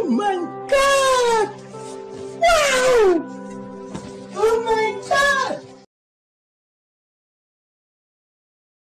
Oh my God!